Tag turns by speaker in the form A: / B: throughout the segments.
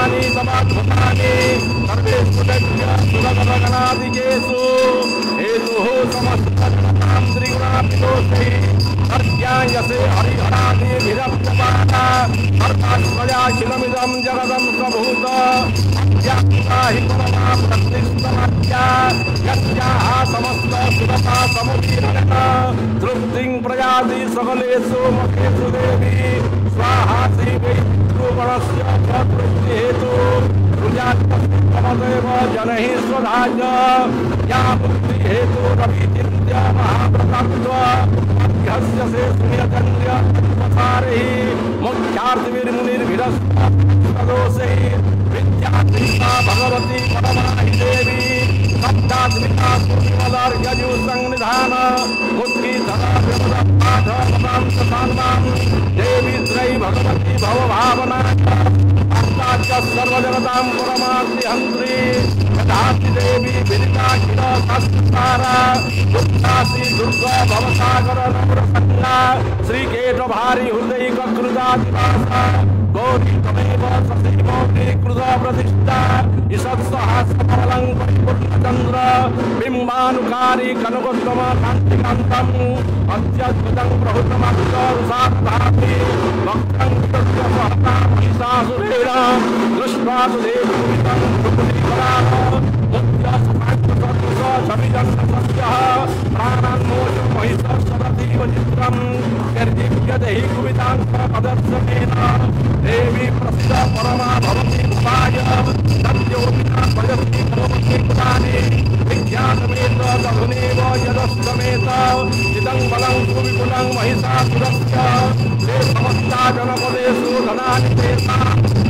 A: सर्वाणि समाद्भुतानि सर्वेषु सुरगणादिकेषु हेतुः समस्तगणां त्रिगुणापितोऽस्ति सर्ज्ञायसे हरिहरादिभिरप्यपाता सर्वाश्रयाखिलमिदं जगदं प्रभूत। हि परमां प्रतिस्तमाख्या यस्याः समस्त सुरता समुदीर्णः तृप्तिं प्रयाति सकलेषु मखेषु देवी स्वाहा श्रीवैद्रुगणस्य च तृप्तिहेतु रुजात्मदेव जनैः स्वधाय या मुक्तिहेतु रविचिन्त्य महाप्रतत्व मध्यस्य से सुनियचन्द्र प्रसारैः मुख्यार्थिभिर्मुनिर्भिरस्तदोषैः विद्यात्मिका भगवती परमाहि देवी सप्तात्मिका सुविमलार्यजु संनिधान मुक्ति धरा विमल पाठ पदांत सान्वां देवी त्रयी भगवती भवभावना सर्वजगतां परमाद्यहन्त्री यथाति देवी विदिताखिल संस्कारा दुर्गासी दुर्गा भवसागर नम्रसङ्गा श्रीकेट भारी हृदय कृदादिवासा गौरी तमेव सदैवोऽग्निकृता प्रतिष्ठा ईषत्सहस्रफलं परिपूर्णचन्द्र बिम्बानुकारी कनकोत्तम कान्तिकान्तम् अत्यद्भुतं प्रहुतमक्षरुषात्तापि वक्त्रं कृत्य सहता सुपुरीकराः देवी प्रसिद्ध परमा भवती उपाय सत्योमिना भजती भवती कुलानि विज्ञानमेत लघुनेव यदस्तमेत चिदं बलं सुविपुलं महिषासुरस्य। ते समस्ता जनपदेषु धनानि तेषां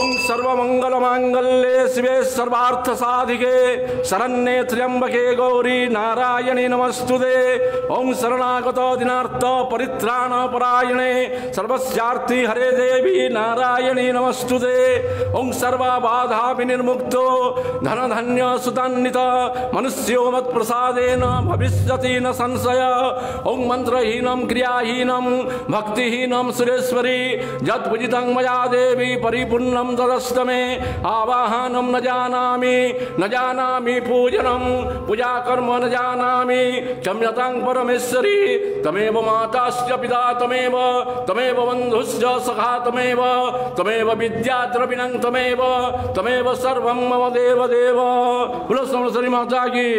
A: सर्वमंगल मांगल्ये शिवे सर्वार्थ साधिके शरण्ये त्र्यंबके गौरी नारायणे नमस्तुते। ओम शरणागत दिनार्थ परित्राण परायणे सर्वस्यार्थी हरे देवी नारायणी नमस्तुते। ओम सर्वा बाधा विनिर्मुक्तो धन धन्य सुतान्वित मनुष्यो मत प्रसादेन भविष्यति न संशय। ओम मंत्रहीनम क्रियाहीनम भक्तिहीनम सुरेश्वरी यत् पूजितं मया देवी परिपूर्णं तदस्तमे आवाहनं न जानामि न जानामि पूजनं पूजा कर्म न जानामि, क्षम्यतां परमेश्वरी, तमेव माताश्च पिता तमेव तमेव बन्धुश्च सखा तमेव तमेव विद्या द्रविणं तमेव तमेव सर्वं मम देव देव बोलो माता की